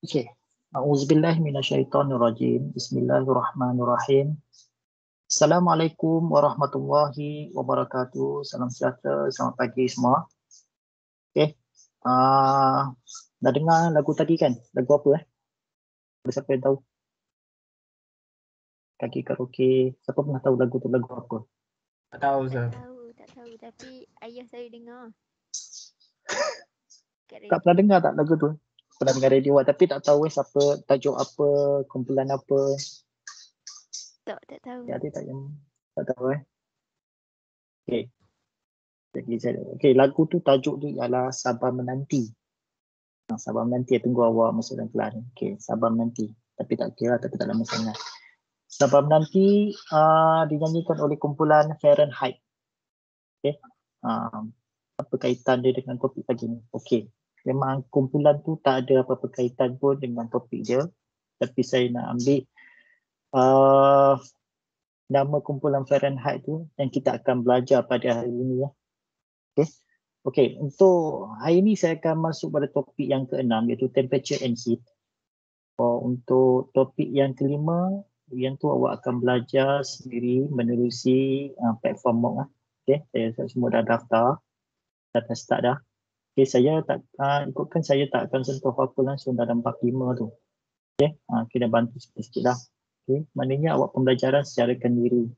Okay. A'udzubillah minasyaitonirrajim. Bismillahirrahmanirrahim. Assalamualaikum warahmatullahi wabarakatuh. Salam sejahtera. Selamat pagi semua. Okay. Uh, dah dengar lagu tadi kan? Lagu apa eh? Ada siapa yang tahu? Kaki karaoke. Siapa pernah tahu lagu tu lagu apa? Tak tahu Tak tahu, tak tahu. Tapi ayah saya dengar. Tak pernah dengar tak lagu tu? Pernah dengar radio tapi tak tahu eh siapa, tajuk apa, kumpulan apa. Tak, tak tahu. Ya, tak yang tak tahu eh. Okay. Jadi saya, okay, lagu tu tajuk dia ialah Sabar Menanti. Ha, sabar Menanti, tunggu awak masuk dalam kelas ni. Okay, Sabar Menanti. Tapi tak kira, tapi tak lama sangat. Sabar Menanti uh, dinyanyikan oleh kumpulan Fahrenheit. Okay. Um, apa kaitan dia dengan topik pagi ni? Okay memang kumpulan tu tak ada apa-apa kaitan pun dengan topik dia tapi saya nak ambil uh, nama kumpulan Fahrenheit tu yang kita akan belajar pada hari ini ya. Okay. Okay, untuk hari ini saya akan masuk pada topik yang keenam iaitu temperature and heat. Oh, untuk topik yang kelima, yang tu awak akan belajar sendiri menerusi uh, platform MOOC. Lah. Okay, saya semua dah daftar. Dah start dah. Okay, saya tak uh, ikutkan saya tak akan sentuh apa langsung dalam bab 5 tu. Okay, uh, kita bantu sikit-sikit lah. Okay, maknanya awak pembelajaran secara kendiri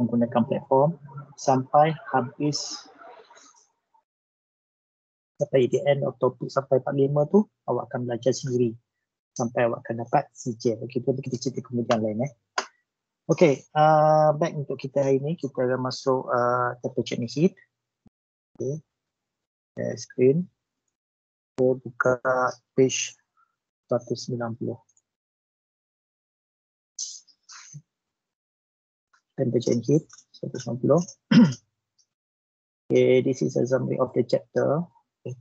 menggunakan platform sampai habis sampai di end of topic sampai part 5 tu awak akan belajar sendiri sampai awak akan dapat CJ. Begitu okay, kita cerita kemudian lain eh. Okay, uh, back untuk kita hari ini kita akan masuk uh, temperature heat. Share screen. Saya buka page 190. Temperature and heat 190. okay, this is a summary of the chapter. With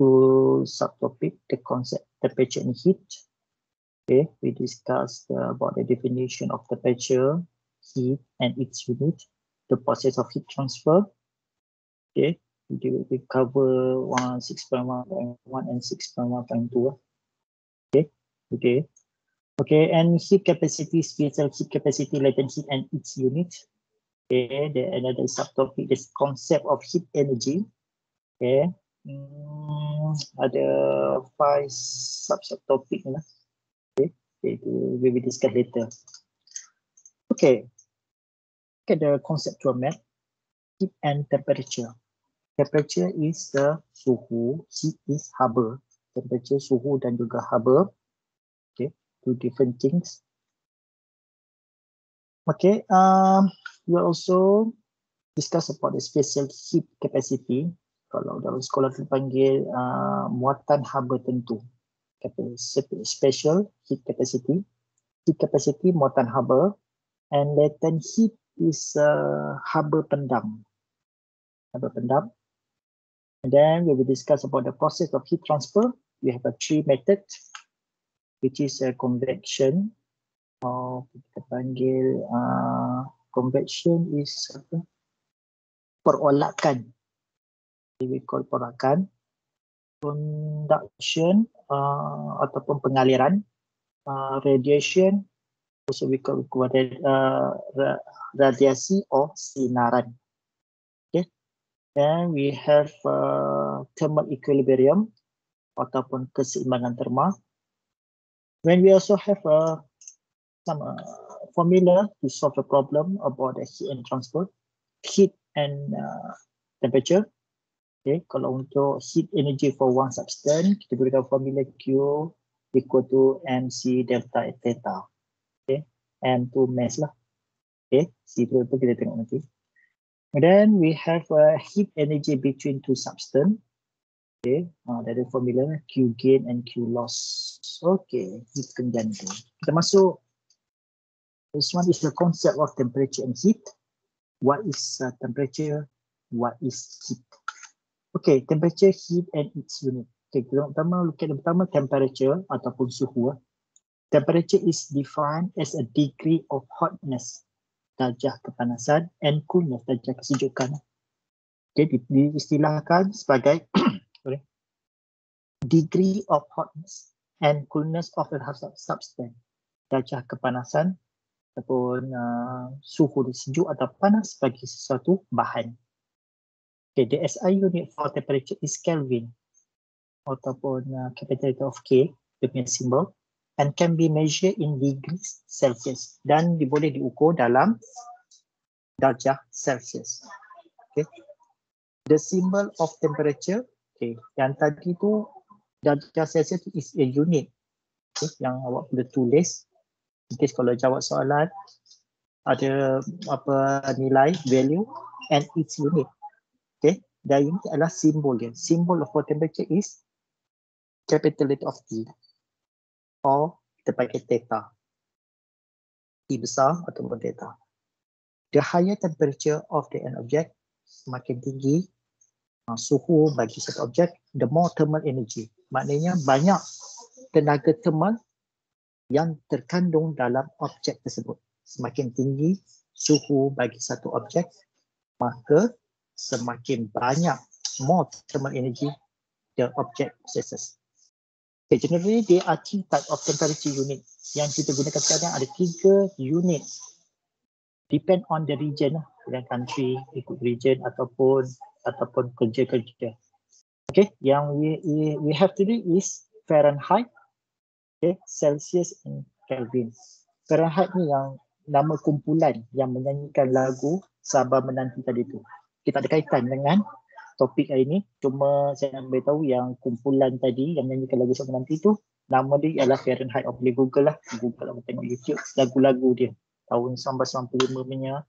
two subtopic, the concept temperature and heat. Okay, we discussed uh, about the definition of temperature, heat, and its unit, the process of heat transfer. Okay, we, we cover 6.1.1 and 6.1.2. Okay, okay. Okay, and heat capacity, spatial heat capacity, latent heat, and its units. Okay, the another subtopic is concept of heat energy. Okay, hmm, ada five sub subtopic lah. Okay, okay, we will discuss later. Okay, look at the conceptual map, heat and temperature. Temperature is the suhu, heat is haba. Temperature, suhu dan juga haba. Okay, two different things. Okay, um, we also discuss about the special heat capacity. Kalau dalam sekolah kita panggil uh, muatan haba tentu. Special heat capacity. Heat capacity muatan haba. And latent heat is uh, haba pendam. Haba pendam. And then we will discuss about the process of heat transfer. We have a three method, which is a convection. Or kita panggil uh, convection is apa? Perolakan. We call perolakan. Conduction uh, ataupun pengaliran. Uh, radiation. Also we call uh, radiasi or sinaran. Then we have uh, thermal equilibrium ataupun keseimbangan terma. When we also have uh, some uh, formula to solve the problem about the heat and transport, heat and uh, temperature. Okay, kalau untuk heat energy for one substance, kita gunakan formula Q equal to MC delta theta. Okay, M tu mass lah. Okay, C tu kita tengok nanti. Then we have a heat energy between two substance. Okay, uh, dari formula Q gain and Q loss. Okay, heat ganti. Kita masuk. This one is the concept of temperature and heat. What is uh, temperature? What is heat? Okay, temperature, heat and its unit. Okay, kita pertama look at the pertama temperature ataupun suhu. Temperature is defined as a degree of hotness darjah kepanasan and coolness darjah kesejukan. Okay, diistilahkan sebagai degree of hotness and coolness of the substance. Darjah kepanasan ataupun uh, suhu sejuk atau panas bagi sesuatu bahan. Okay, the SI unit for temperature is Kelvin ataupun uh, capital of K, the symbol and can be measured in degrees Celsius. Dan boleh diukur dalam darjah Celsius. Okay. The symbol of temperature, okay, yang tadi tu darjah Celsius is a unit. Okay, yang awak boleh tulis. In case kalau jawab soalan ada apa nilai value and its unit. Okay. Dan ini adalah simbol dia. Symbol of temperature is capital letter of T or kita pakai theta T besar ataupun theta the higher temperature of the end object semakin tinggi uh, suhu bagi satu objek the more thermal energy maknanya banyak tenaga thermal yang terkandung dalam objek tersebut. Semakin tinggi suhu bagi satu objek, maka semakin banyak more thermal energy the object possesses. Okay, generally, there are three type of temperature unit yang kita gunakan sekarang ada tiga unit depend on the region dan country ikut region ataupun ataupun kerja-kerja. Okay, yang we, we, we have to do is Fahrenheit, okay, Celsius and Kelvin. Fahrenheit ni yang nama kumpulan yang menyanyikan lagu Sabar Menanti tadi tu. Kita ada kaitan dengan topik hari ni. Cuma saya nak beritahu yang kumpulan tadi yang menyanyikan lagu Sabar Menanti tu nama dia ialah Fahrenheit. Oh, boleh Google lah. Google lah tengok YouTube lagu-lagu dia. Tahun 1995 punya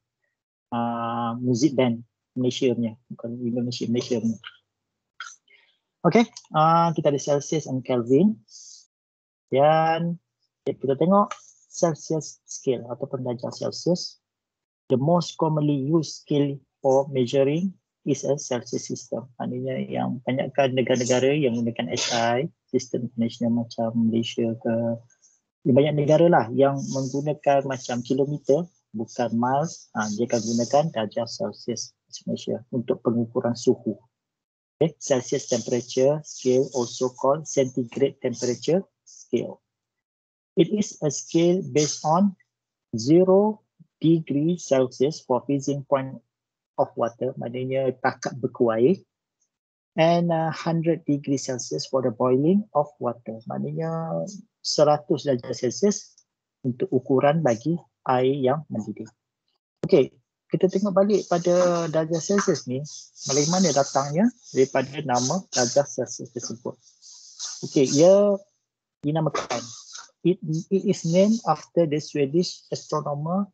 uh, music band Malaysia punya. Bukan Indonesia, Malaysia punya. Okay, uh, kita ada Celsius and Kelvin. Dan kita tengok Celsius scale ataupun darjah Celsius. The most commonly used scale for measuring is a Celsius system. Maknanya yang banyakkan negara-negara yang menggunakan SI, sistem international macam Malaysia ke banyak negara lah yang menggunakan macam kilometer bukan miles, ha, dia akan gunakan darjah Celsius Malaysia untuk pengukuran suhu. Okay. Celsius temperature scale also called centigrade temperature scale. It is a scale based on zero degree Celsius for freezing point of water, maknanya takat beku air, and uh, 100 degree Celsius for the boiling of water, maknanya 100 darjah Celsius untuk ukuran bagi air yang mendidih. Okay, kita tengok balik pada darjah Celsius ni, dari mana datangnya daripada nama darjah Celsius tersebut. Okay, ia dinamakan. It, it is named after the Swedish astronomer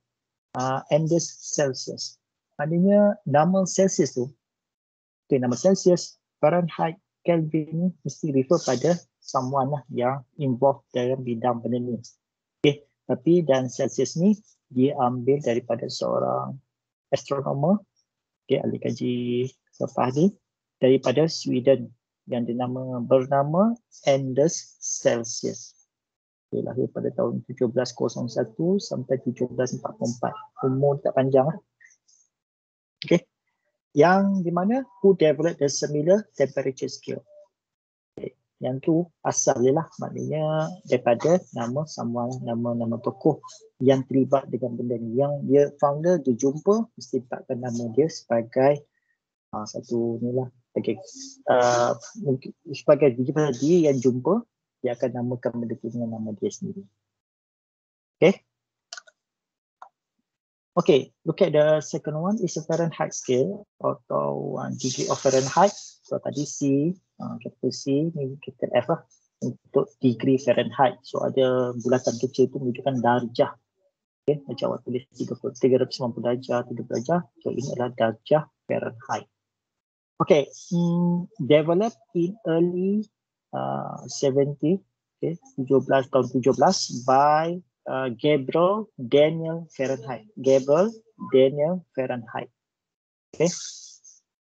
uh, Anders Celsius. Maknanya nama Celsius tu, okay, nama Celsius, Fahrenheit, Kelvin ni mesti refer pada someone lah yang involved dalam bidang benda ni. Okay, tapi dan Celsius ni dia ambil daripada seorang astronomer, okay, ahli kaji selepas ni daripada Sweden yang dinama bernama Anders Celsius. Dia lahir pada tahun 1701 sampai 1744. Umur tak panjang lah. Okay. Yang di mana who developed the similar temperature scale. Okay. Yang tu asal dia lah. Maknanya daripada nama sama nama-nama tokoh yang terlibat dengan benda ni. Yang dia founder dia jumpa mesti letakkan nama dia sebagai uh, satu ni lah Okay. Uh, mungkin sebagai dia, dia yang jumpa, dia akan namakan benda tu dengan nama dia sendiri. Okay. Okay, look at the second one is a Fahrenheit scale atau uh, degree of Fahrenheit. So tadi C, uh, capital C, ni capital F lah untuk degree Fahrenheit. So ada bulatan kecil tu menunjukkan darjah. Okay, macam awak tulis 390 darjah, 30 darjah. So ini adalah darjah Fahrenheit. Okay, mm, developed in early uh, 70, okay, 17 tahun 17 by uh, Gabriel Daniel Fahrenheit. Gabriel Daniel Fahrenheit. Okay.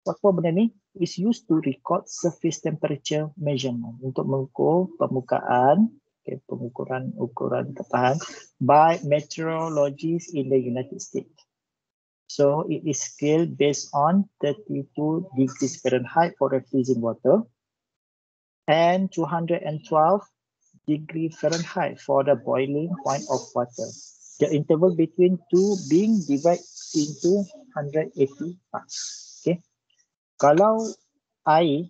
Apa benda ni? Is used to record surface temperature measurement untuk mengukur permukaan okay, pengukuran ukuran ketahan by meteorologists in the United States. So it is scaled based on 32 degrees Fahrenheit for freezing water and 212 degree Fahrenheit for the boiling point of water. The interval between two being divided into 180 parts. Okay. Kalau air,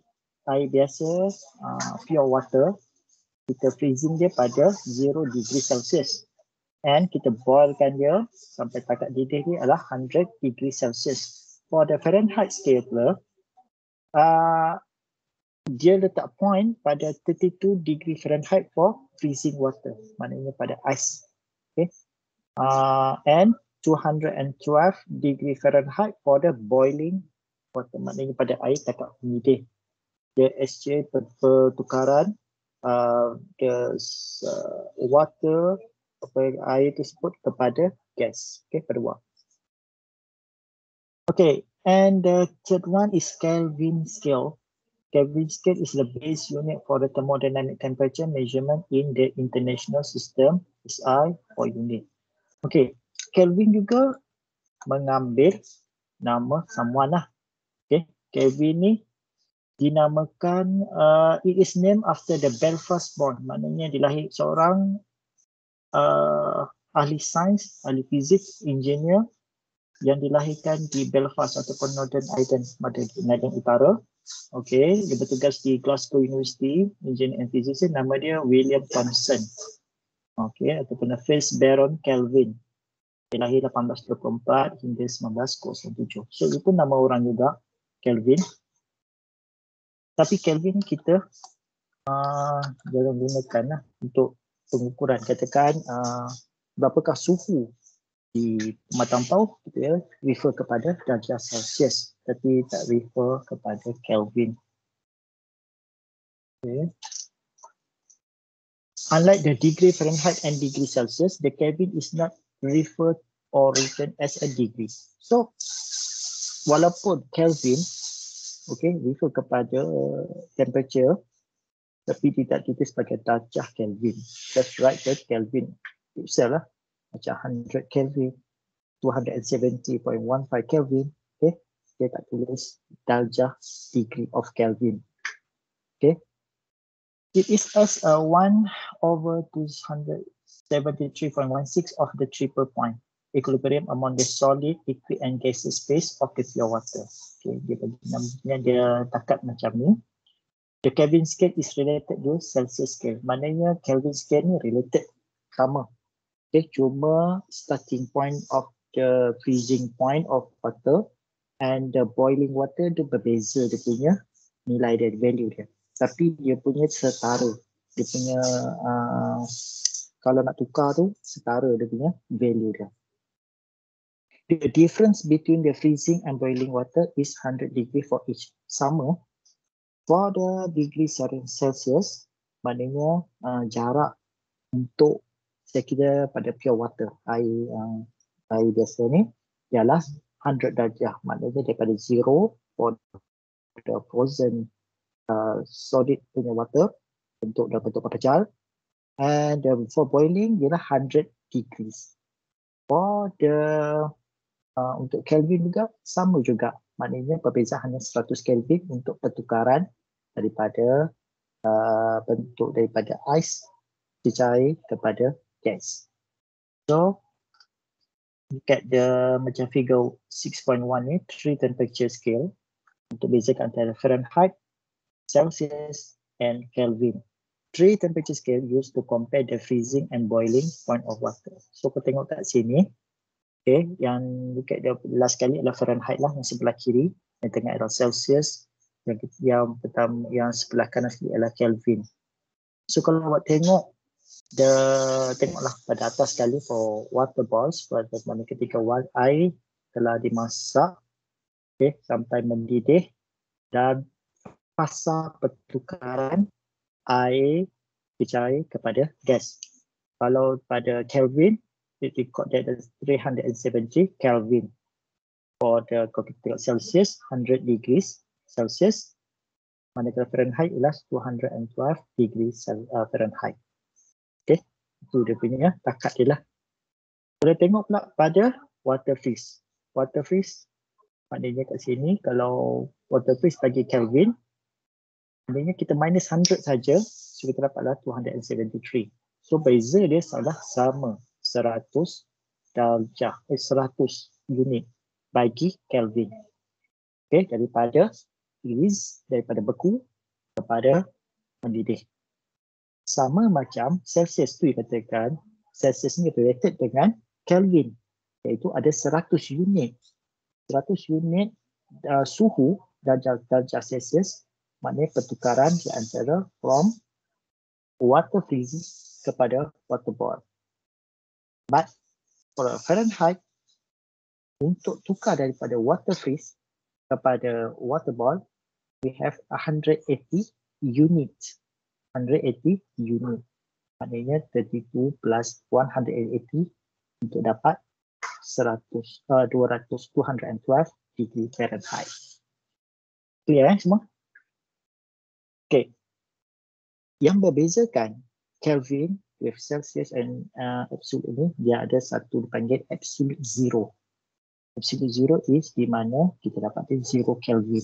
air biasa, uh, pure water, kita freezing dia pada 0 degree Celsius. And kita boilkan dia sampai takat didih dia adalah 100 degree Celsius. For the Fahrenheit scale pula, uh, dia letak point pada 32 degree Fahrenheit for freezing water. Maknanya pada ice. Okay. Uh, and 212 degree Fahrenheit for the boiling water. Maknanya pada air takat mendidih. Dia exchange pertukaran uh, the uh, water apa air tersebut kepada gas. Okay, pada wang. Okay, and the third one is Kelvin scale. Kelvin scale is the base unit for the thermodynamic temperature measurement in the international system SI for unit. Okay, Kelvin juga mengambil nama someone lah. Okay, Kelvin ni dinamakan, uh, it is named after the Belfast Bond. Maknanya dilahir seorang uh, ahli sains, ahli fizik, engineer yang dilahirkan di Belfast ataupun Northern Ireland, Northern Utara. Okay, dia bertugas di Glasgow University, Engineering and Physics, nama dia William Thomson. Okay, ataupun the first Baron Kelvin. Dia lahir 1824 hingga 1907. So, itu nama orang juga, Kelvin. Tapi Kelvin kita uh, jangan gunakan lah untuk pengukuran. Katakan uh, berapakah suhu di Matampau, kita ya, refer kepada darjah Celsius tapi tak refer kepada Kelvin. Okay. Unlike the degree Fahrenheit and degree Celsius, the Kelvin is not referred or written as a degree. So, walaupun Kelvin, okay, refer kepada temperature, tapi tidak tulis sebagai darjah Kelvin. Just write the Kelvin itself lah. Macam 100 Kelvin, 270.15 Kelvin, dia tak tulis darjah degree of Kelvin. Okay. It is as a 1 over 273.16 of the triple point equilibrium among the solid, liquid and gaseous phase of the pure water. Okay, dia bagi namanya dia takat macam ni. The Kelvin scale is related to Celsius scale. Maknanya Kelvin scale ni related sama. Okay, cuma starting point of the freezing point of water and the boiling water tu berbeza dia punya nilai dia, value dia. Tapi dia punya setara. Dia punya uh, kalau nak tukar tu setara dia punya value dia. The difference between the freezing and boiling water is 100 degree for each. Sama. For the degree Celsius, maknanya uh, jarak untuk saya kira pada pure water, air, uh, air biasa ni, ialah 100 darjah. Maknanya daripada zero the frozen uh, solid punya water bentuk dalam bentuk particle and uh, for boiling ialah 100 degrees. For the uh, untuk Kelvin juga sama juga. Maknanya perbezaan hanya 100 Kelvin untuk pertukaran daripada uh, bentuk daripada ais dicair kepada gas so look at the macam figure 6.1 ni, three temperature scale untuk bezakan antara Fahrenheit, Celsius and Kelvin. Three temperature scale used to compare the freezing and boiling point of water. So kau tengok kat sini, okay, yang look at the last kali adalah Fahrenheit lah yang sebelah kiri, yang tengah adalah Celsius, yang, yang pertama yang sebelah kanan sekali adalah Kelvin. So kalau awak tengok the tengoklah pada atas sekali for water balls pada mana ketika air telah dimasak okay, sampai mendidih dan fasa pertukaran air dicair kepada gas. Kalau pada Kelvin, it record that as 370 Kelvin. For the critical Celsius, 100 degrees Celsius. Manakala Fahrenheit ialah 212 degrees uh, Fahrenheit. Itu dia punya takat dia lah. Boleh tengok pula pada water freeze. Water freeze, maknanya kat sini kalau water freeze bagi Kelvin, maknanya kita minus 100 saja So kita dapatlah 273. So beza dia salah sama 100 darjah, eh 100 unit bagi Kelvin. Okay, daripada is daripada beku kepada mendidih. Sama macam Celsius tu dikatakan Celsius ni related dengan Kelvin iaitu ada 100 unit. 100 unit uh, suhu darjah, darjah Celsius maknanya pertukaran di antara from water freezing kepada water boil. But for Fahrenheit untuk tukar daripada water freeze kepada water boil we have 180 unit. 180 unit. Maknanya 32 plus 180 untuk dapat 100 uh, 200 212 degree Fahrenheit. Clear eh semua? Okay. Yang berbezakan Kelvin with Celsius and uh, absolute ini, dia ada satu dipanggil absolute zero. Absolute zero is di mana kita dapat zero Kelvin.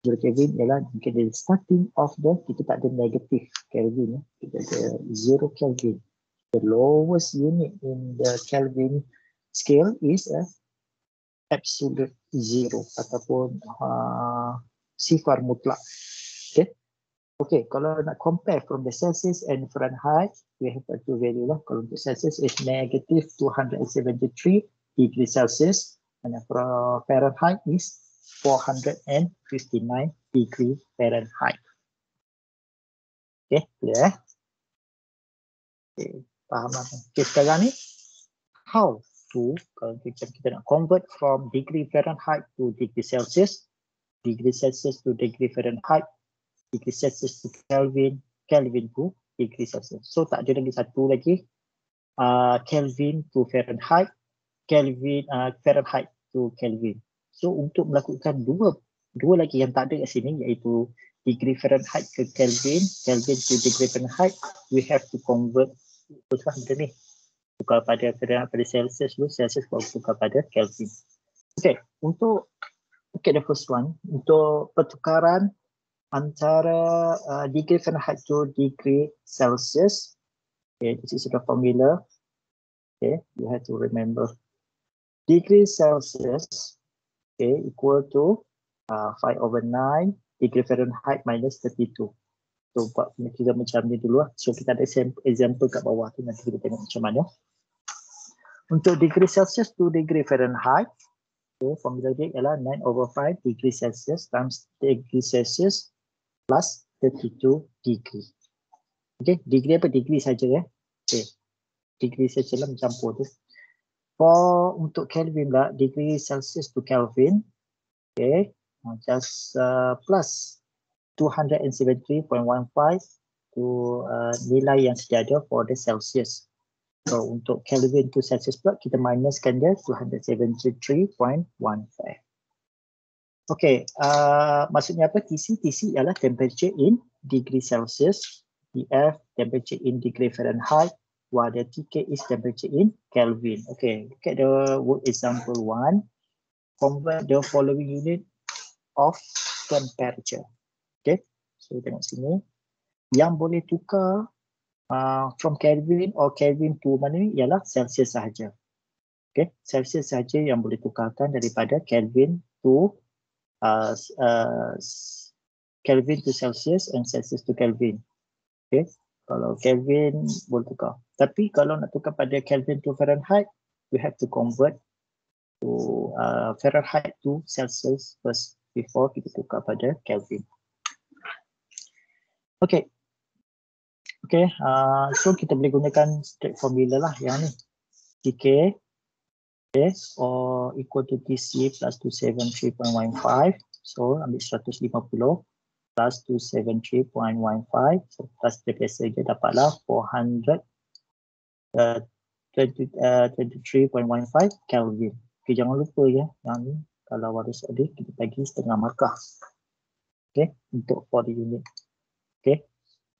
Zero Kelvin ialah jika the starting of the, kita tak ada negative Kelvin. Eh. Kita ada zero Kelvin. The lowest unit in the Kelvin scale is a absolute zero ataupun uh, sifar mutlak. Okay. Okay, kalau nak compare from the Celsius and Fahrenheit, we have two value lah. Kalau untuk Celsius is negative 273 degree Celsius and for Fahrenheit is 459 degree Fahrenheit. Okay, clear eh? Okay, faham lah. Okay, sekarang ni, how to, kalau kita, kita nak convert from degree Fahrenheit to degree Celsius, degree Celsius to degree Fahrenheit, degree Celsius to Kelvin, Kelvin to degree Celsius. So tak ada lagi satu lagi uh, Kelvin to Fahrenheit, Kelvin uh, Fahrenheit to Kelvin. So untuk melakukan dua dua lagi yang tak ada kat sini iaitu degree Fahrenheit ke Kelvin, Kelvin to degree Fahrenheit, we have to convert tukar macam ni. Tukar pada Fahrenheit pada Celsius dulu, Celsius baru tukar pada Kelvin. Okay, untuk okay, the first one, untuk pertukaran antara uh, degree Fahrenheit to degree Celsius. Okay, this is the formula. Okay, you have to remember. Degree Celsius, okay, equal to uh, 5 over 9 degree Fahrenheit minus 32. So, buat kita macam ni dulu lah. So, kita ada example kat bawah tu. Nanti kita tengok macam mana. Untuk degree Celsius to degree Fahrenheit, okay, formula dia ialah 9 over 5 degree Celsius times degree Celsius plus 32 degree. Okay, degree apa? Degree saja ya. Okay. Degree saja lah mencampur tu. For untuk Kelvin lah, degree Celsius to Kelvin. Okay, just uh, plus 273.15 to uh, nilai yang sedia ada for the Celsius. So untuk Kelvin to Celsius pula kita minuskan dia 273.15. Okay, uh, maksudnya apa TC? TC ialah temperature in degree Celsius, TF temperature in degree Fahrenheit, while the TK is temperature in Kelvin. Okay, look at the work example one. Convert the following unit of temperature. Okay, so tengok sini. Yang boleh tukar uh, from Kelvin or Kelvin to mana ni ialah Celsius sahaja. Okay, Celsius sahaja yang boleh tukarkan daripada Kelvin to uh, uh, Kelvin to Celsius and Celsius to Kelvin. Okay. Kalau Kelvin boleh tukar. Tapi kalau nak tukar pada Kelvin to Fahrenheit, we have to convert to uh, Fahrenheit to Celsius first before kita tukar pada Kelvin. Okay. Okay. Uh, so kita boleh gunakan straight formula lah yang ni. TK okay, or equal to TC plus 273.15. So ambil 150 plus 273.15. So plus dia biasa je dapatlah 400 uh, 20, uh, 23.15 Kelvin. Okay, jangan lupa ya yang ni kalau harus ada kita bagi setengah markah. Okay, untuk for the unit. Okay.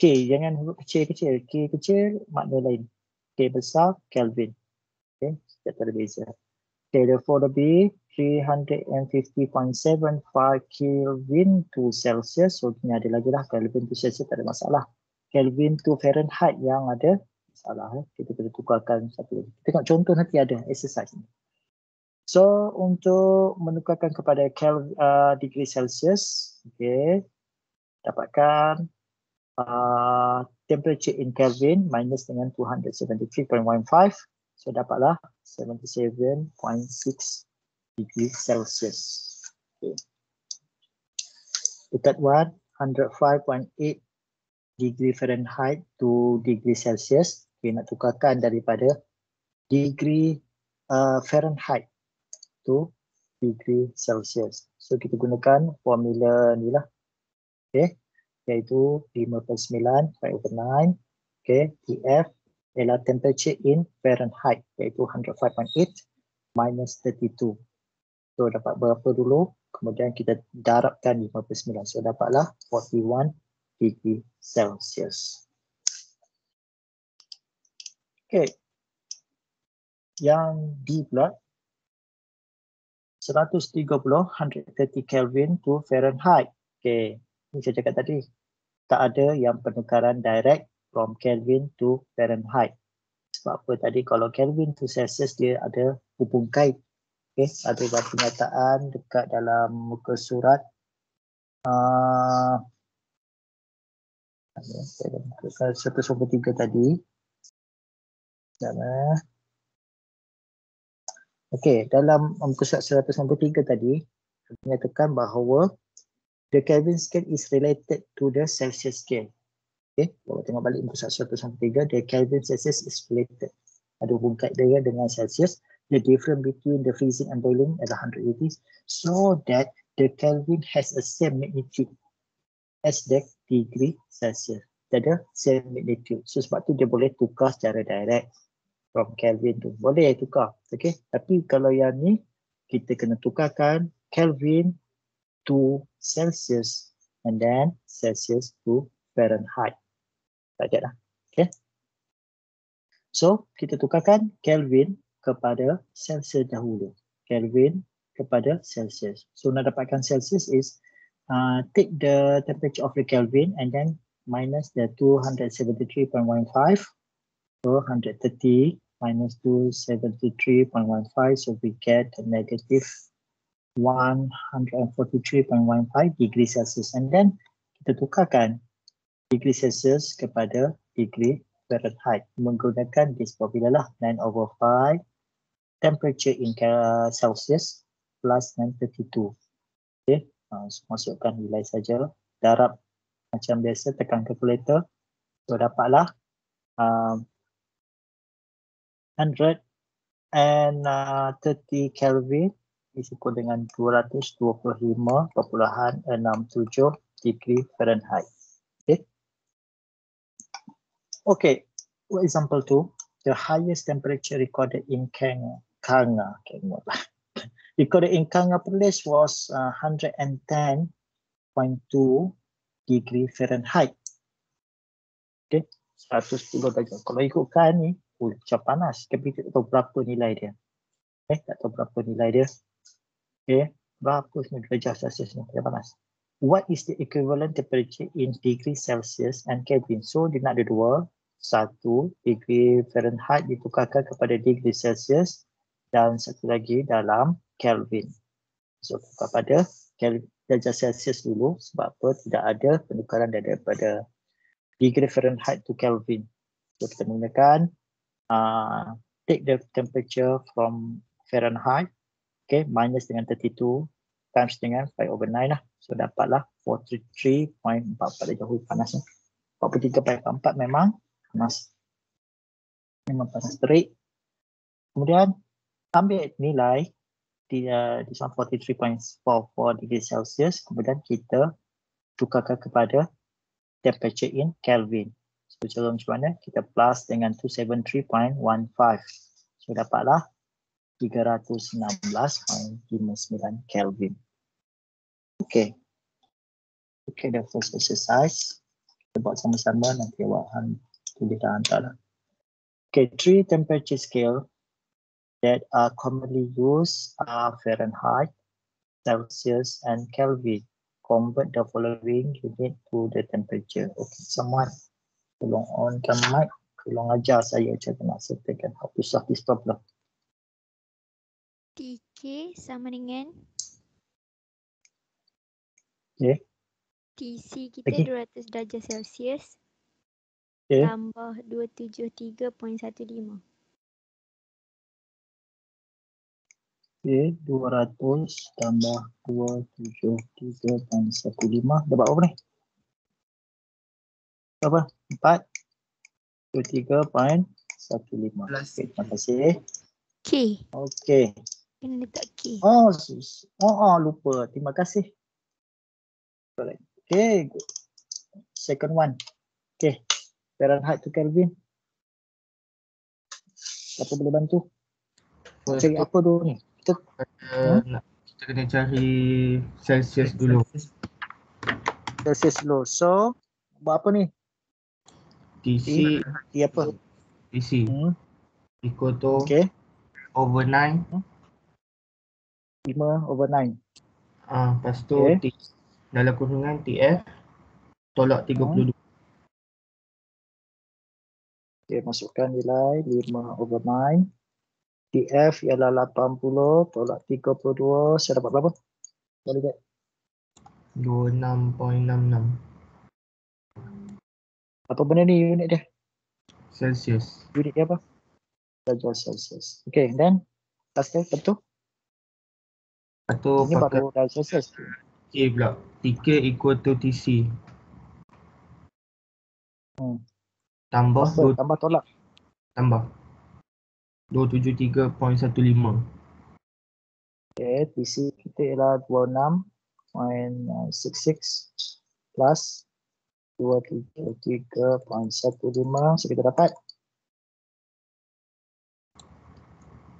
K jangan huruf kecil-kecil. K kecil makna lain. K besar Kelvin. Okay, tak terbeza. Okay, therefore the B 350.75 Kelvin to Celsius. So, ini ada lagi lah Kelvin to Celsius, tak ada masalah. Kelvin to Fahrenheit yang ada salah eh. kita kena tukarkan satu lagi. Tengok contoh nanti ada exercise ni. So untuk menukarkan kepada Kelvin uh, degree Celsius, okay, dapatkan uh, temperature in Kelvin minus dengan 273.15. So dapatlah 77.6 degree Celsius. Okay. Dekat one, 105.8 degree Fahrenheit to degree Celsius. Okay, nak tukarkan daripada degree uh, Fahrenheit to degree Celsius. So kita gunakan formula ni lah. Okay iaitu 5 per 9 5 over 9 okay TF ialah temperature in Fahrenheit iaitu 105.8 minus 32 so dapat berapa dulu? Kemudian kita darabkan 5 per 9 so dapatlah 41 degree Celsius okay yang D pula 130 130 Kelvin to Fahrenheit okay ini saya cakap tadi tak ada yang penukaran direct from Kelvin to Fahrenheit. Sebab apa tadi kalau Kelvin to Celsius dia ada hubung kait. Okay, ada pernyataan dekat dalam muka surat. Uh, 193 tadi. Sama. Okey, dalam muka surat 193 tadi menyatakan bahawa the Kelvin scale is related to the Celsius scale. Okay, kalau tengok balik muka surat 1 sampai 3, the Kelvin Celsius is related. Ada hubung kait dia dengan Celsius. The difference between the freezing and boiling adalah 100 degrees. So that the Kelvin has a same magnitude as the degree Celsius. Dia ada same magnitude. So sebab tu dia boleh tukar secara direct from Kelvin tu. Boleh tukar. Okay. Tapi kalau yang ni, kita kena tukarkan Kelvin to Celsius and then Celsius to Fahrenheit. Tak ada lah. Okay. So, kita tukarkan Kelvin kepada Celsius dahulu. Kelvin kepada Celsius. So, nak dapatkan Celsius is uh, take the temperature of the Kelvin and then minus the 273.15. So, 130 minus 273.15. So, we get negative 143.15 degree Celsius. And then kita tukarkan degree Celsius kepada degree Fahrenheit. Menggunakan this formula lah. 9 over 5 temperature in Celsius plus 932 okay uh, masukkan nilai saja. Darab macam biasa tekan calculator. So dapatlah 100 and uh, 30 Kelvin disebut dengan 225.67 degree Fahrenheit. Okay. Okay. Example two, the highest temperature recorded in Kanga, Kanga, Kanga. recorded in Kanga place was uh, 110.2 degree Fahrenheit. Okay. 110 darjah. Kalau ikutkan ni, oh, macam panas. Tapi kita tahu berapa nilai dia. Eh, tak tahu berapa nilai dia. Okay, berapa sebenarnya darjah Celsius ni? Dia panas. What is the equivalent temperature in degree Celsius and Kelvin? So, dia nak ada dua. Satu, degree Fahrenheit ditukarkan kepada degree Celsius dan satu lagi dalam Kelvin. So, tukar pada darjah Celsius dulu sebab apa? Tidak ada penukaran daripada degree Fahrenheit to Kelvin. So, kita menggunakan uh, take the temperature from Fahrenheit Okay, minus dengan 32 times dengan 5 over 9 lah. So dapatlah 433.44 dah jauh panas ni. 43.44 memang panas. Memang panas terik. Kemudian ambil nilai di, uh, di 43.44 degree Celsius. Kemudian kita tukarkan kepada temperature in Kelvin. So cara macam mana? Kita plus dengan 273.15. So dapatlah 316.59 Kelvin. Okay. Okay, the first exercise. Kita buat sama-sama nanti awak tulis dan hantar lah. Okay, three temperature scale that are commonly used are Fahrenheit, Celsius and Kelvin. Convert the following unit to the temperature. Okay, someone Tolong onkan mic. Tolong ajar saya cara nak settlekan how to solve this problem. TK sama dengan Okay. TC kita Lagi. 200 darjah Celsius Okay. tambah 273.15. Okay, 200 tambah 273.15. Dapat berapa ni? Berapa? 4? 23.15. Plus. Okay, terima kasih. K. Okay. Kena letak K. Oh, sus- oh, oh, lupa. Terima kasih. Correct. Okay, good. Second one. Okay. Fahrenheit to Kelvin. Siapa boleh bantu? First Cari tu, apa dulu ni? uh, nak, kita kena cari Celsius dulu. Celsius dulu. So, buat apa ni? TC, Dia apa? TC Hmm. equal to Okay. over 9. 5 over 9. Ah, lepas tu Okay. T, dalam kurungan TF tolak 32. Okay, masukkan nilai 5 over 9. TF ialah 80 tolak 32. Saya dapat berapa? Boleh tak? 26.66 Apa benda ni unit dia? Celsius. Unit dia apa? Darjah Celsius. Okay, then last kali betul? Lepas tu Ini pakai baru darjah Celsius. K pula. TK equal to TC. Hmm. Tambah Apa? 2 Tambah tolak. tambah 273.15. Okay, TC kita ialah 26.66 plus 233.15. So kita dapat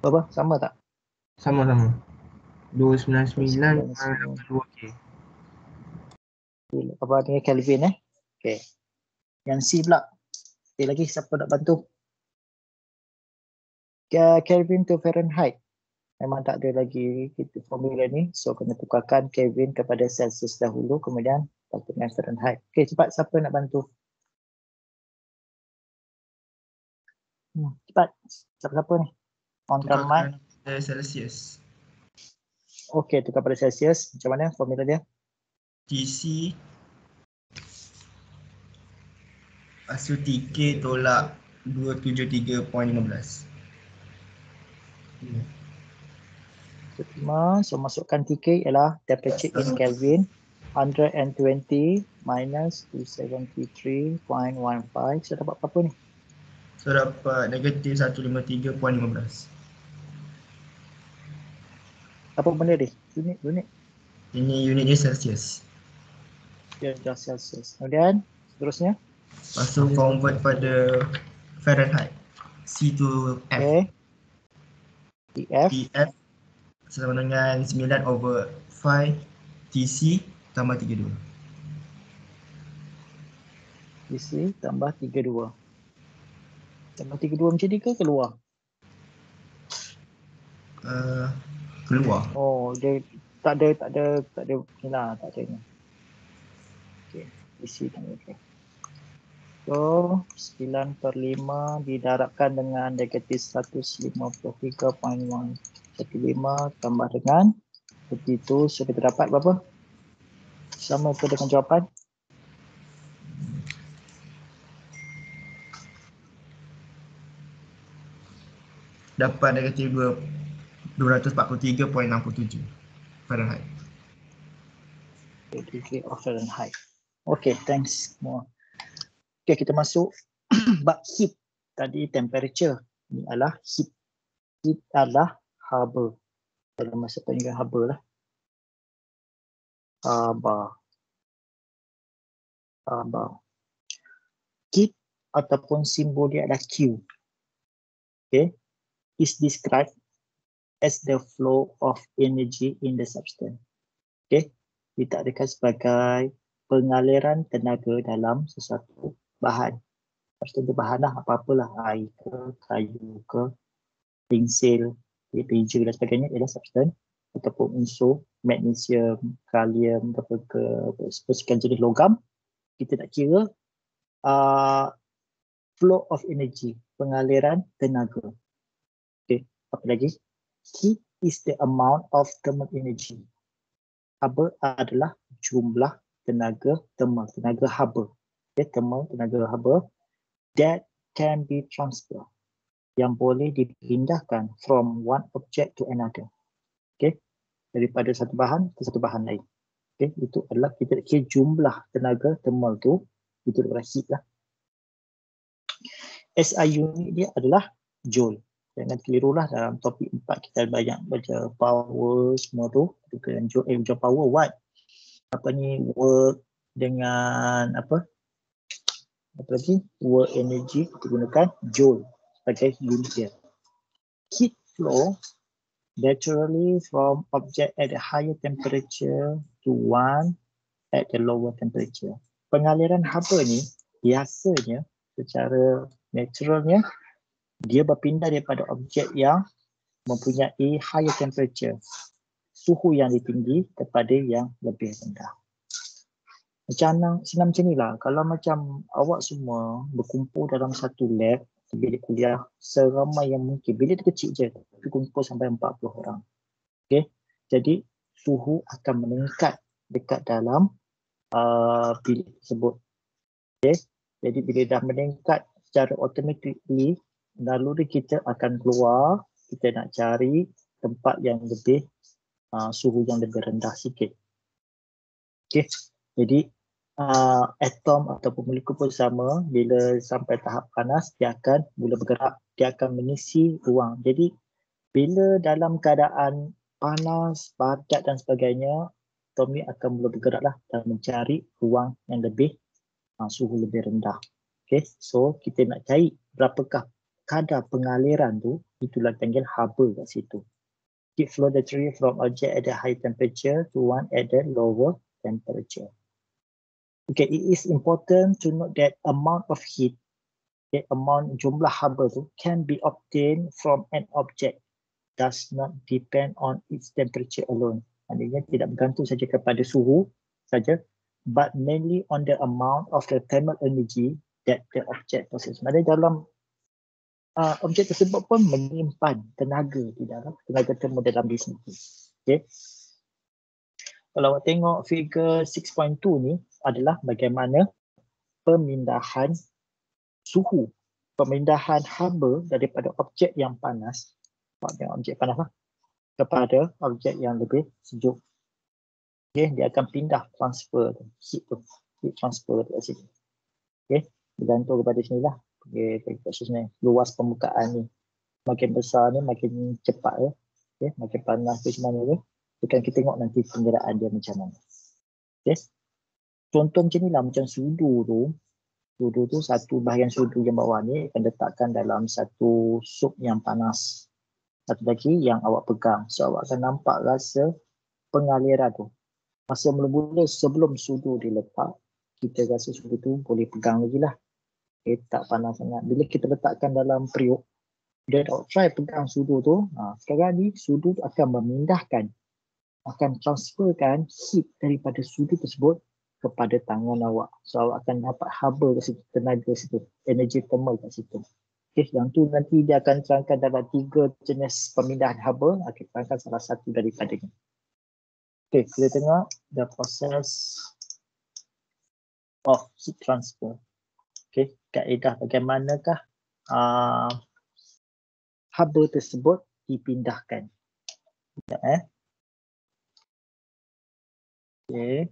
berapa? Sama tak? Sama-sama. 299 299. 82K. apa ni Kelvin eh. Okay. Yang C pula. Sekali lagi siapa nak bantu? Ke- Kelvin to Fahrenheit memang tak ada lagi kita formula ni so kena tukarkan Kelvin kepada Celsius dahulu kemudian patut dengan Fahrenheit. Okey cepat siapa nak bantu? Hmm, cepat siapa-siapa ni? On Tukarkan pada Celsius. Okey tukar pada Celsius macam mana formula dia? TC Asu TK tolak 273.15. Hmm terima. So masukkan TK ialah temperature in Kelvin 120 minus 273.15. So dapat apa ni? So dapat negatif 153.15. Apa benda ni? Unit, unit. Ini unit unitnya Celsius. Ya, yeah, Celsius. Kemudian, seterusnya. Lepas tu convert pada Fahrenheit. C to F. Okay. TF. TF sama dengan 9 over 5 TC tambah 32 TC tambah 32. Tambah 32 macam ni ke keluar? uh, Keluar Oh, dia tak ada, tak ada, tak ada ni lah, tak ada ni. Okay, isi tengok okay. So, 9 per 5 didarabkan dengan negatif 153.115 tambah dengan begitu. So, kita dapat berapa? Sama ke dengan jawapan? Dapat negatif 2 243.67 Fahrenheit of Fahrenheit. Okay, thanks semua. Okay, kita masuk bab heat. Tadi temperature. Ini adalah heat. Heat adalah haba. Dalam masa panggil haba lah. Haba. Haba. Heat ataupun simbol dia adalah Q. Okay. Is described as the flow of energy in the substance. Okay ditakdirkan sebagai pengaliran tenaga dalam sesuatu bahan. Dia bahan lah apa-apalah air ke, kayu ke, pensil, peja dan sebagainya ialah substance ataupun unsur magnesium, kalium, apa ke, sekian jenis logam. Kita nak kira uh, flow of energy, pengaliran tenaga. Okay, apa lagi? Heat is the amount of thermal energy. Haba adalah jumlah tenaga thermal, tenaga haba. Okay, thermal, tenaga haba that can be transferred yang boleh dipindahkan from one object to another. Okay, daripada satu bahan ke satu bahan lain. Okay, itu adalah kita kira jumlah tenaga thermal tu, itu adalah heat lah. SI unit dia adalah joule. Jangan kelirulah dalam topik empat kita banyak baca power semua tu. Bukan joule, eh, joule power watt. Apa ni work dengan apa? Apa lagi? Work energy kita gunakan joule sebagai unit dia. Heat flow naturally from object at a higher temperature to one at the lower temperature. Pengaliran haba ni biasanya secara naturalnya dia berpindah daripada objek yang mempunyai higher temperature suhu yang tinggi kepada yang lebih rendah. Macam senang macam ni lah. Kalau macam awak semua berkumpul dalam satu lab bilik kuliah seramai yang mungkin. Bilik tu kecil je tapi kumpul sampai 40 orang. Okay. Jadi suhu akan meningkat dekat dalam uh, bilik tersebut. Okay. Jadi bila dah meningkat secara automatically naluri kita akan keluar kita nak cari tempat yang lebih uh, suhu yang lebih rendah sikit. Okay. Jadi uh, atom ataupun molekul pun sama bila sampai tahap panas dia akan mula bergerak dia akan mengisi ruang. Jadi bila dalam keadaan panas, padat dan sebagainya atom ni akan mula bergeraklah dan mencari ruang yang lebih uh, suhu lebih rendah. Okay, so kita nak cari berapakah kadar pengaliran tu, itulah panggil haba kat situ. Heat flow naturally from object at a high temperature to one at a lower temperature. Okay, it is important to note that amount of heat, okay, amount jumlah haba tu can be obtained from an object does not depend on its temperature alone. Maksudnya tidak bergantung saja kepada suhu saja, but mainly on the amount of the thermal energy that the object possesses. Maksudnya dalam uh, objek tersebut pun menyimpan tenaga di dalam tenaga thermal dalam diri sendiri. Okay. Kalau awak tengok figure 6.2 ni adalah bagaimana pemindahan suhu, pemindahan haba daripada objek yang panas, objek panas lah, kepada objek yang lebih sejuk. Okay, dia akan pindah transfer heat tu, heat transfer tu kat sini. Okay, bergantung kepada sini lah. Okay, luas permukaan ni. Makin besar ni makin cepat ya. Okay, makin panas tu macam mana tu. Bukan kita tengok nanti penggerakkan dia macam mana. Okay. Contoh macam ni lah macam sudu tu. Sudu tu satu bahagian sudu yang bawah ni akan letakkan dalam satu sup yang panas. Satu lagi yang awak pegang. So awak akan nampak rasa pengaliran tu. Masa mula-mula sebelum sudu diletak, kita rasa sudu tu boleh pegang lagi lah okay, tak panas sangat. Bila kita letakkan dalam periuk, dia nak try pegang sudu tu, ha, sekarang ni sudu akan memindahkan, akan transferkan heat daripada sudu tersebut kepada tangan awak. So awak akan dapat haba ke situ, tenaga situ, energi thermal kat situ. Okay, yang tu nanti dia akan terangkan dalam tiga jenis pemindahan haba, akan terangkan salah satu daripadanya. Okay, kita tengok the process of heat transfer. Okay, kaedah bagaimanakah uh, haba tersebut dipindahkan. Ya, eh. Okay.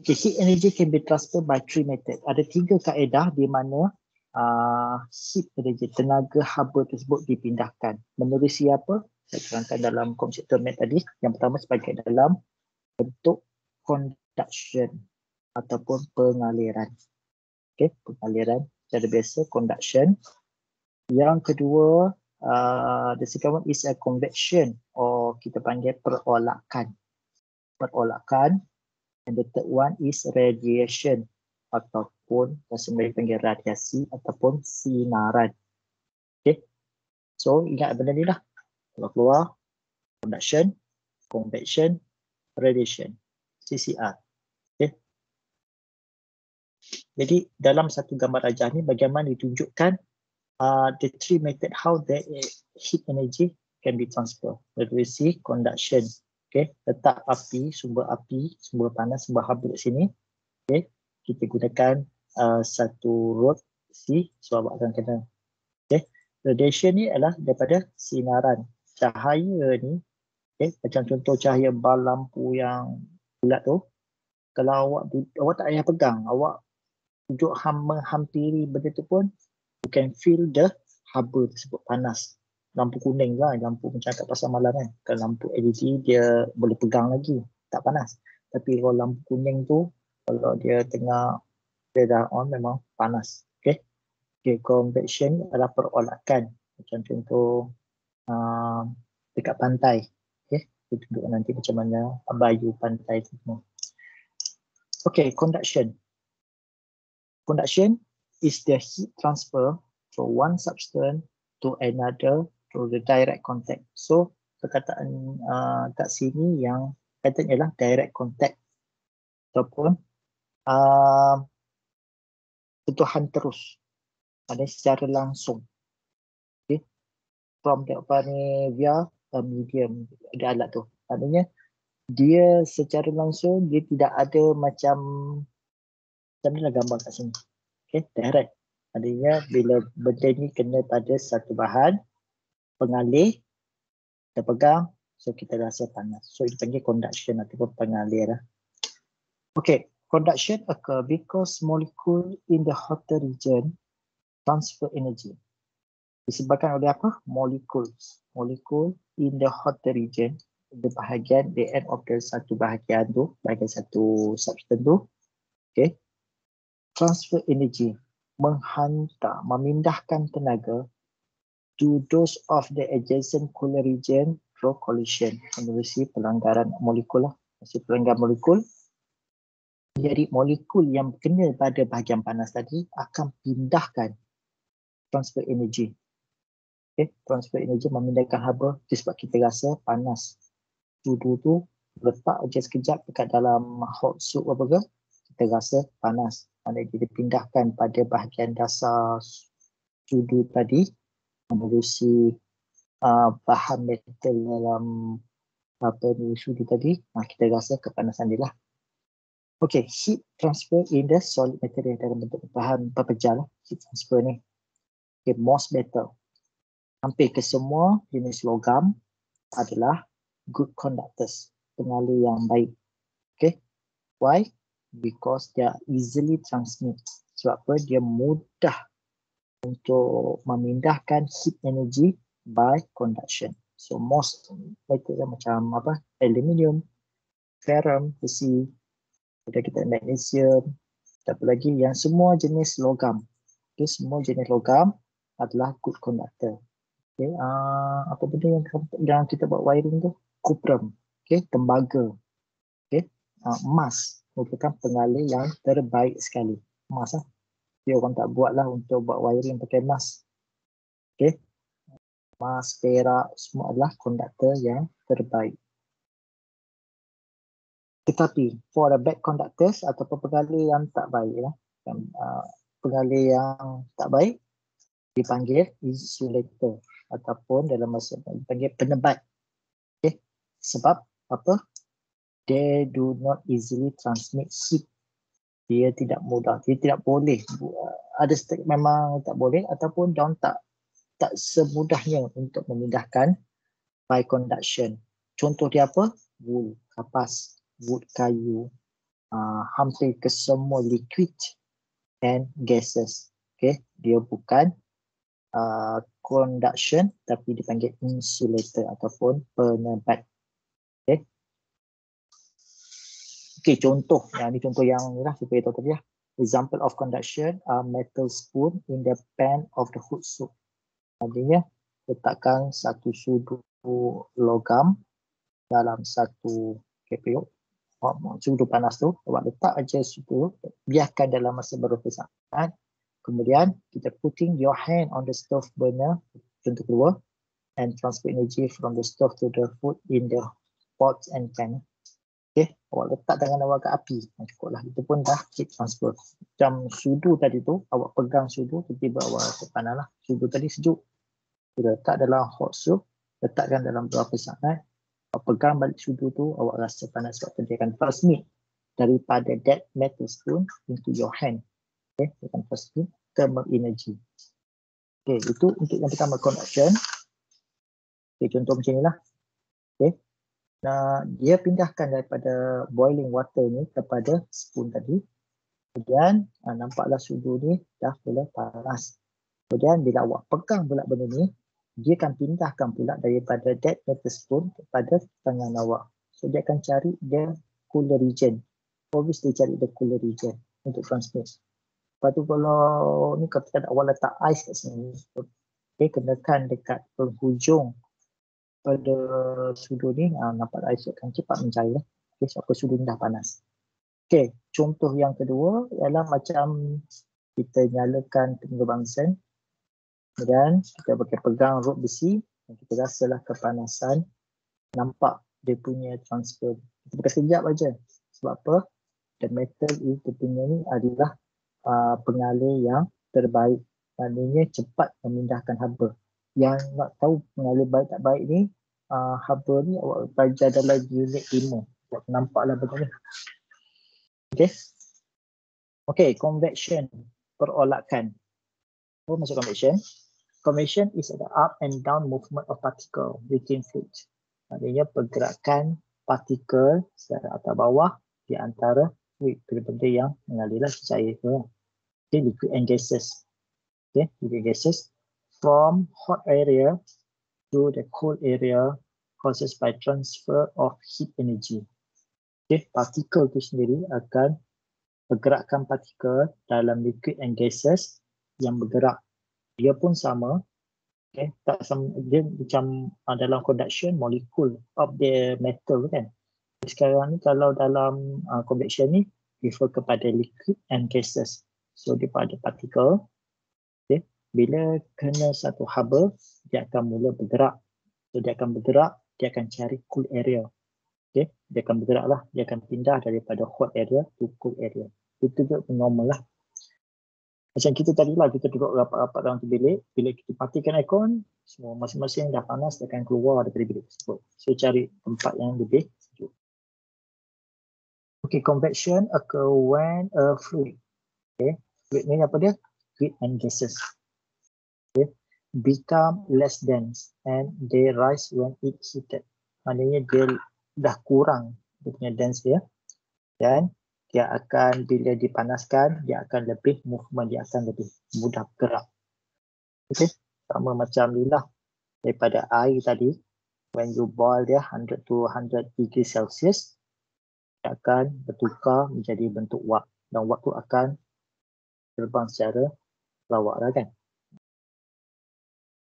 Okay, heat energy can be transferred by three methods. Ada tiga kaedah di mana uh, heat energy, tenaga haba tersebut dipindahkan. Menurut siapa? Saya terangkan dalam konsep termet tadi. Yang pertama sebagai dalam bentuk conduction ataupun pengaliran. Okay, pengaliran secara biasa conduction. Yang kedua, uh, the second one is a convection or kita panggil perolakan. Perolakan. And the third one is radiation ataupun bahasa Melayu panggil radiasi ataupun sinaran. Okay. So ingat benda ni lah. Kalau keluar, conduction, convection, radiation, CCR. Jadi dalam satu gambar rajah ni bagaimana ditunjukkan uh, the three method how the heat energy can be transferred. Let we see conduction. Okay, letak api, sumber api, sumber panas, sumber haba kat sini. Okay, kita gunakan uh, satu rod C sebab akan kena. Okay, radiation ni adalah daripada sinaran cahaya ni. Okay, macam contoh cahaya bal lampu yang bulat tu. Kalau awak awak tak payah pegang, awak duduk ham, menghampiri benda tu pun you can feel the haba tersebut panas lampu kuning lah, lampu macam kat pasar malam kan. Kalau lampu LED dia boleh pegang lagi, tak panas. Tapi kalau lampu kuning tu, kalau dia tengah dia dah on memang panas. Okay. Okay, convection adalah perolakan. Macam contoh uh, dekat pantai. Okay, kita tunjuk nanti macam mana bayu pantai tu semua. Okay, conduction. Conduction is the heat transfer from one substance to another through the direct contact. So perkataan uh, kat sini yang katanya ialah direct contact ataupun uh, sentuhan terus ada secara langsung. Okay. From the apa ni via a medium ada alat tu. Maknanya dia secara langsung dia tidak ada macam macam lah gambar kat sini. Okay, direct. Adanya bila benda ni kena pada satu bahan, pengalih kita pegang. So kita rasa panas so itu panggil conduction ataupun pengalih lah. Okay conduction occur because molecule in the hotter region transfer energy. Disebabkan oleh apa? Molecules. Molecule in the hotter region the bahagian the end of the satu bahagian tu bahagian satu substance tu okay transfer energy menghantar memindahkan tenaga to those of the adjacent cooler region through collision. Menerusi pelanggaran molekul lah. Masih pelanggaran molekul. Jadi molekul yang kena pada bahagian panas tadi akan pindahkan transfer energy. Okay, transfer energy memindahkan haba sebab kita rasa panas. Sudu tu letak aja sekejap dekat dalam hot soup apa ke, kita rasa panas. Mana kita pindahkan pada bahagian dasar sudu tadi menerusi uh, bahan metal dalam apa ni sudu tadi, nah, kita rasa kepanasan dia lah. Okay, heat transfer in the solid material dalam bentuk bahan pepejal lah, heat transfer ni. Okay, most metal. Hampir ke semua jenis logam adalah good conductors, pengalih yang baik. Okay, why? Because they are easily transmit. Sebab apa? Dia mudah untuk memindahkan heat energy by conduction. So most metal macam apa aluminium, ferrum, besi, ada kita magnesium, apa lagi yang semua jenis logam. Okay, semua jenis logam adalah good conductor. Okay, uh, apa benda yang, yang kita buat wiring tu? Cuprum, okay, tembaga, okay, uh, emas merupakan pengalih yang terbaik sekali. Emas lah dia orang tak buat lah untuk buat wiring pakai mask. Okay. Mask, perak, semua adalah konduktor yang terbaik. Tetapi for the bad conductors ataupun pengalih yang tak baik lah, yang, uh, pengalih yang tak baik dipanggil insulator ataupun dalam masa dipanggil penebat. Okay. Sebab apa? They do not easily transmit heat dia tidak mudah. Dia tidak boleh. Ada memang tak boleh ataupun down tak tak semudahnya untuk memindahkan by conduction. Contoh dia apa? Wool kapas wood kayu uh, hampir ke semua liquid and gases. Okay? Dia bukan uh, conduction tapi dipanggil insulator ataupun penebat okay Okay, contoh. Yang ni contoh yang ni lah supaya tahu tadi lah. Example of conduction, a metal spoon in the pan of the hood soup. Artinya, letakkan satu sudu logam dalam satu KPO. Oh, sudu panas tu, awak letak aja sudu, biarkan dalam masa beberapa saat. Kemudian, kita putting your hand on the stove burner, contoh keluar, and transfer energy from the stove to the food in the pot and pan Okay, awak letak tangan awak ke api. Ah, Cukup lah. Itu pun dah heat transfer. Macam sudu tadi tu, awak pegang sudu, tiba-tiba awak terpanah lah. Sudu tadi sejuk. Bila letak dalam hot soup, letakkan dalam berapa saat, awak pegang balik sudu tu, awak rasa panas sebab dia akan transmit daripada that metal spoon into your hand. Dia akan transmit thermal energy. Okay, itu untuk yang pertama conduction. Okay, contoh macam ni lah. Okay, Nah, dia pindahkan daripada boiling water ni kepada spoon tadi. Kemudian uh, nampaklah sudu ni dah mula panas. Kemudian bila awak pegang pula benda ni, dia akan pindahkan pula daripada that metal spoon kepada tangan awak. So dia akan cari the cooler region. Always dia cari the cooler region untuk transmit. Lepas tu kalau ni kalau awak letak ais kat sini, okay, kenakan dekat penghujung pada sudu ni uh, nampak air akan cepat mencair. Okay, sebab sudu ni dah panas. Okay, contoh yang kedua ialah macam kita nyalakan pengembang sen. Kemudian kita pakai pegang rod besi dan kita rasalah kepanasan. Nampak dia punya transfer. Kita pakai sekejap aja. Sebab apa? The metal itu punya ni adalah uh, pengalih yang terbaik. Maknanya cepat memindahkan haba yang nak tahu pengalir baik tak baik ni uh, haba ni awak belajar dalam unit 5 awak nampaklah benda ni. Okay okay convection. Perolakan. Apa maksud convection? Convection is the up and down movement of particle within fluid. Maknanya pergerakan partikel secara atas bawah di antara fluid. Benda yang mengalirlah cair tu okay, liquid and gases. Okay, liquid gases from hot area to the cold area causes by transfer of heat energy. Okay, partikel tu sendiri akan bergerakkan partikel dalam liquid and gases yang bergerak. Dia pun sama. Okay, tak sama, dia macam uh, dalam conduction molekul of the metal kan. Sekarang ni kalau dalam uh, convection ni refer kepada liquid and gases. So dia pada partikel bila kena satu haba, dia akan mula bergerak. So dia akan bergerak, dia akan cari cool area. Okay, dia akan bergerak lah. Dia akan pindah daripada hot area to cool area. Itu juga normal lah. Macam kita tadi lah, kita duduk rapat-rapat dalam tu bilik. Bila kita matikan aircon, semua masing-masing dah panas, dia akan keluar daripada bilik tersebut. So cari tempat yang lebih sejuk. Okay, convection occur when a fluid. Okay, fluid ni apa dia? Fluid and gases become less dense and they rise when it heated. Maknanya dia dah kurang dia punya dense dia dan dia akan bila dipanaskan dia akan lebih movement dia akan lebih mudah gerak. Okay, sama macam ni lah daripada air tadi when you boil dia 100 to 100 degree Celsius dia akan bertukar menjadi bentuk wap dan wap tu akan terbang secara lawak lah kan.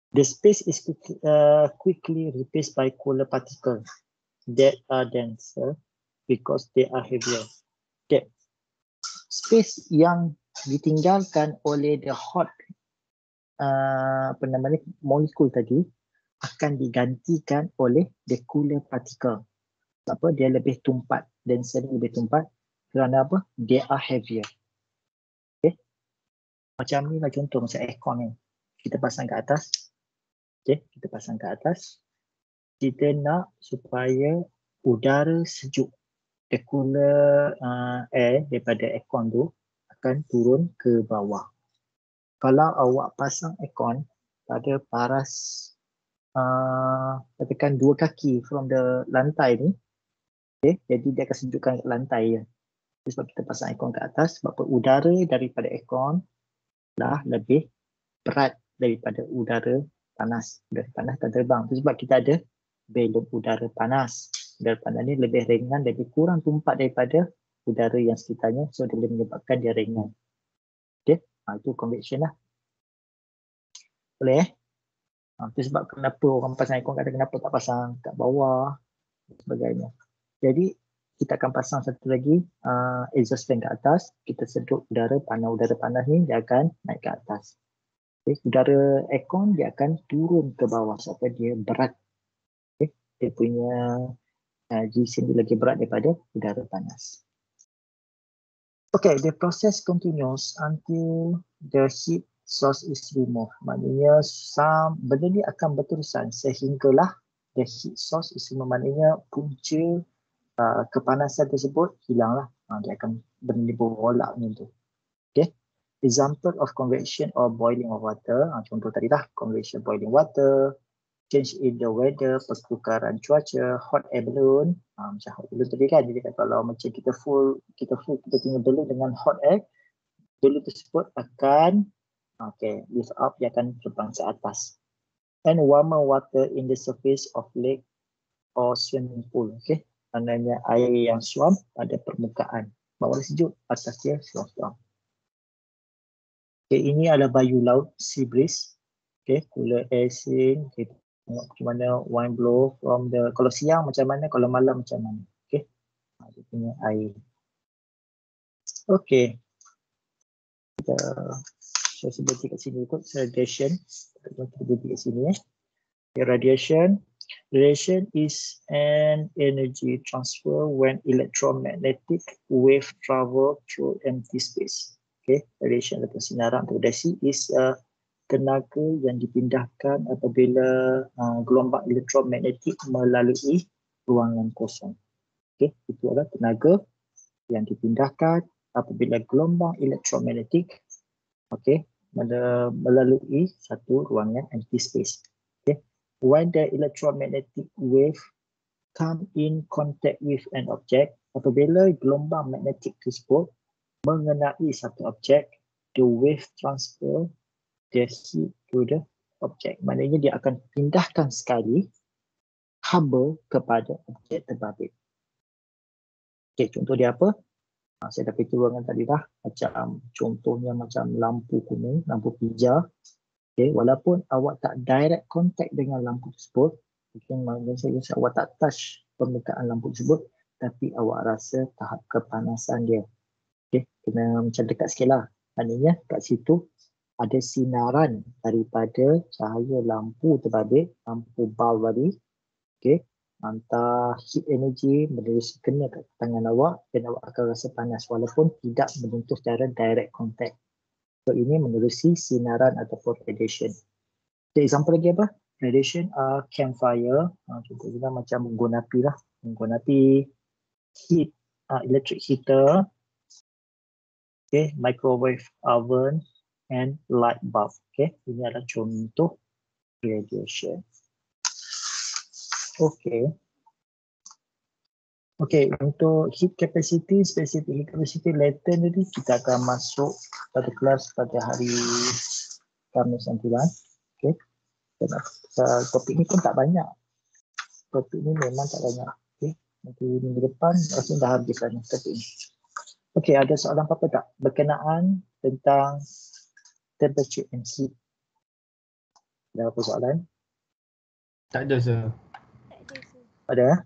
The space is quickly, uh, quickly replaced by cooler particles that are denser because they are heavier. Okay. Space yang ditinggalkan oleh the hot uh, apa nama ni molekul tadi akan digantikan oleh the cooler particle. Apa dia lebih tumpat, denser lebih tumpat kerana apa? They are heavier. Okay. Macam ni lah contoh macam aircon ni. Kita pasang ke atas, Okay, kita pasang ke atas. Kita nak supaya udara sejuk. The cooler uh, air daripada aircon tu akan turun ke bawah. Kalau awak pasang aircon pada paras uh, katakan dua kaki from the lantai ni, okay, jadi dia akan sejukkan lantai ya. Sebab kita pasang aircon ke atas, sebab udara daripada aircon dah lebih berat daripada udara panas. Udara panas tak terbang. Itu sebab kita ada balon udara panas. Udara panas ni lebih ringan, lebih kurang tumpat daripada udara yang sekitarnya. So dia boleh menyebabkan dia ringan. Okay. Ha, itu convection lah. Boleh eh? Ha, itu sebab kenapa orang pasang aircon kata kenapa tak pasang kat bawah dan sebagainya. Jadi kita akan pasang satu lagi uh, exhaust fan kat atas. Kita sedut udara panas udara panas ni dia akan naik ke atas. Okay, udara aircon dia akan turun ke bawah sebab dia berat. Okay, dia punya Uh, G sini lagi berat daripada udara panas. Okay, the process continues until the heat source is removed. Maknanya some, benda ni akan berterusan sehinggalah the heat source is removed. Maknanya punca uh, kepanasan tersebut hilanglah. Uh, dia akan benda ni berolak macam tu. Example of convection or boiling of water. Uh, contoh tadi lah, convection boiling water, change in the weather, pertukaran cuaca, hot air balloon. Ha, macam hot balloon tadi kan, jadi kalau macam kita full, kita full, kita tinggal balloon dengan hot air, balloon tersebut akan okay, lift up, dia akan terbang ke atas. And warmer water in the surface of lake or swimming pool. Okay, maknanya air yang suam pada permukaan. Bawah sejuk, atas dia suam-suam. Okay, ini adalah bayu laut, sea breeze. Okay, air scene, okay, tengok macam mana wind blow from the kalau siang macam mana kalau malam macam mana. Okey ha, dia punya air. Okey. Kita saya sebut kat sini kot radiation. Kita sebut kat sini eh. Okay, radiation. Radiation is an energy transfer when electromagnetic wave travel through empty space okay radiation atau sinaran atau radiasi is a tenaga yang dipindahkan apabila uh, gelombang elektromagnetik melalui ruangan kosong. Okey, itu adalah tenaga yang dipindahkan apabila gelombang elektromagnetik okey, melalui satu ruangan empty space. Okey. When the electromagnetic wave come in contact with an object, apabila gelombang magnetik tersebut mengenai satu objek, the wave transfer heat to the object. Maknanya dia akan pindahkan sekali haba kepada objek terbabit. Okay, contoh dia apa? Ha, saya dah dengan tadi dah. Macam contohnya macam lampu kuning, lampu hijau. Okay, walaupun awak tak direct contact dengan lampu tersebut, mungkin maknanya saya rasa awak tak touch permukaan lampu tersebut, tapi awak rasa tahap kepanasan dia. Okay, kena macam dekat sikit lah. Maknanya kat situ ada sinaran daripada cahaya lampu terbabit, lampu bulb tadi. Okay. Hantar heat energy menerusi kena kat tangan awak dan awak akan rasa panas walaupun tidak menyentuh secara direct contact. So ini menerusi sinaran ataupun radiation. Okay, example lagi apa? Radiation uh, campfire. Uh, contoh juga macam menggunakan api lah. Menggunakan api. Heat, uh, electric heater. Okay, microwave oven and light bulb. Okay, ini adalah contoh radiation. Okay. Okay, untuk heat capacity, specific heat capacity latent tadi kita akan masuk pada kelas pada hari Khamis nanti lah. Okay. Dan uh, topik ni pun tak banyak. Topik ni memang tak banyak. Okay. Nanti minggu depan rasa dah habis lah topik ni. Okay, ada soalan apa-apa tak berkenaan tentang temperature and heat. Ada apa soalan? Tak ada, sir. Ada? Eh?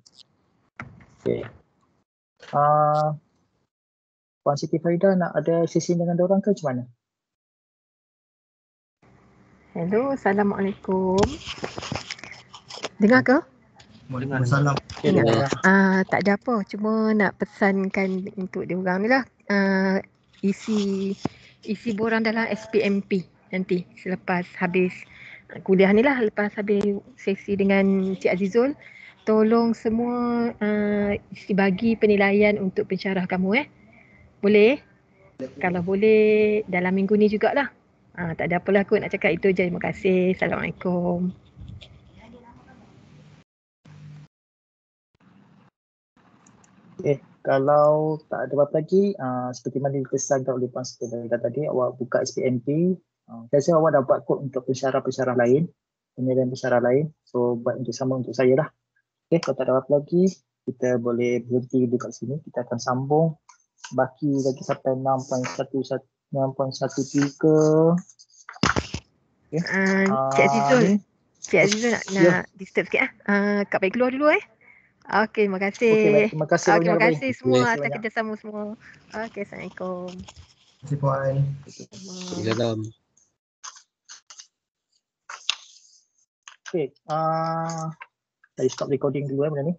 Okay. Uh, Puan Siti Farida nak ada sesi dengan orang ke macam mana? Hello, Assalamualaikum. Dengar ke? Waalaikumsalam. Ya. Uh, tak ada apa, cuma nak pesankan untuk dia orang ni lah. Uh, isi isi borang dalam SPMP nanti selepas habis kuliah ni lah. Lepas habis sesi dengan Cik Azizul tolong semua uh, isi bagi penilaian untuk pensyarah kamu eh. Boleh? Kalau boleh dalam minggu ni jugalah. Uh, tak ada apalah aku nak cakap itu je. Terima kasih. Assalamualaikum Okay, kalau tak ada apa-apa lagi, uh, seperti mana dipesankan oleh Puan Farida tadi, awak buka SPMP, uh, saya rasa awak dapat kod untuk pensyarah-pensyarah lain, penilaian pensyarah lain. So buat untuk sama untuk saya lah. Okay, kalau tak ada apa-apa lagi, kita boleh berhenti buka sini. Kita akan sambung baki lagi sampai 6.13. Okay. uh, Cik Azizul Cik Azizul nak, Ya. nak disturb sikit ah. Uh, Kak baik keluar dulu eh Okey, terima kasih. Okay, baik. Terima kasih banyak. terima kasih Baik. semua Terima kasih atas banyak. kerjasama semua. Okey, Assalamualaikum. Terima kasih Puan. Salam. Okay, uh, saya stop recording dulu eh benda ni.